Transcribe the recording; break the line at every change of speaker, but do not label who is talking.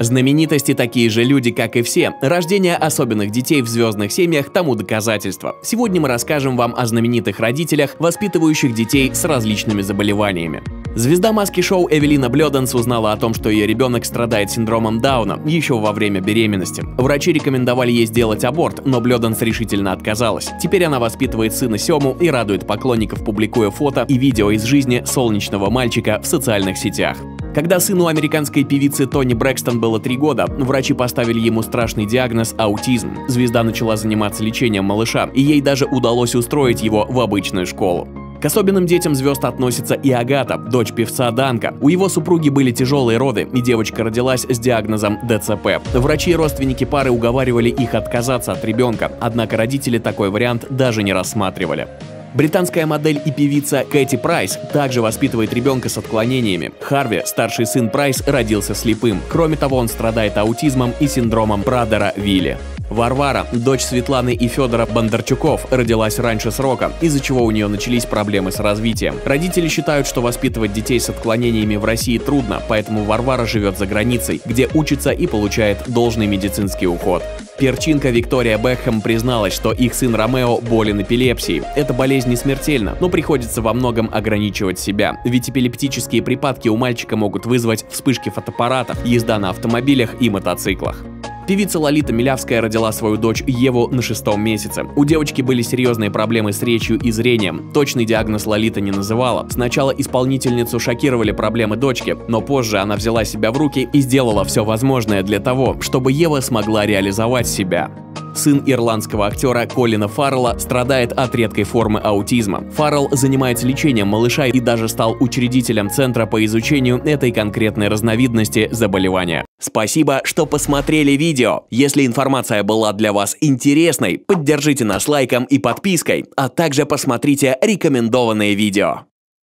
Знаменитости такие же люди, как и все. Рождение особенных детей в звездных семьях тому доказательство. Сегодня мы расскажем вам о знаменитых родителях, воспитывающих детей с различными заболеваниями. Звезда маски-шоу Эвелина Блёданс узнала о том, что ее ребенок страдает синдромом Дауна еще во время беременности. Врачи рекомендовали ей сделать аборт, но Блёданс решительно отказалась. Теперь она воспитывает сына Сему и радует поклонников, публикуя фото и видео из жизни солнечного мальчика в социальных сетях. Когда сыну американской певицы Тони Брэкстон было три года, врачи поставили ему страшный диагноз – аутизм. Звезда начала заниматься лечением малыша, и ей даже удалось устроить его в обычную школу. К особенным детям звезд относится и Агата, дочь певца Данко. У его супруги были тяжелые роды, и девочка родилась с диагнозом ДЦП. Врачи и родственники пары уговаривали их отказаться от ребенка, однако родители такой вариант даже не рассматривали. Британская модель и певица Кэти Прайс также воспитывает ребенка с отклонениями. Харви, старший сын Прайс, родился слепым. Кроме того, он страдает аутизмом и синдромом Прадера Вилли. Варвара, дочь Светланы и Федора Бондарчуков, родилась раньше срока, из-за чего у нее начались проблемы с развитием. Родители считают, что воспитывать детей с отклонениями в России трудно, поэтому Варвара живет за границей, где учится и получает должный медицинский уход. Перчинка Виктория Бекхэм призналась, что их сын Ромео болен эпилепсией. Эта болезнь не смертельна, но приходится во многом ограничивать себя, ведь эпилептические припадки у мальчика могут вызвать вспышки фотоаппаратов, езда на автомобилях и мотоциклах. Певица Лолита Милявская родила свою дочь Еву на шестом месяце. У девочки были серьезные проблемы с речью и зрением. Точный диагноз Лолита не называла. Сначала исполнительницу шокировали проблемы дочки, но позже она взяла себя в руки и сделала все возможное для того, чтобы Ева смогла реализовать себя. Сын ирландского актера Колина Фаррелла страдает от редкой формы аутизма. Фаррелл занимается лечением малыша и даже стал учредителем Центра по изучению этой конкретной разновидности заболевания. Спасибо, что посмотрели видео. Если информация была для вас интересной, поддержите нас лайком и подпиской, а также посмотрите рекомендованные видео.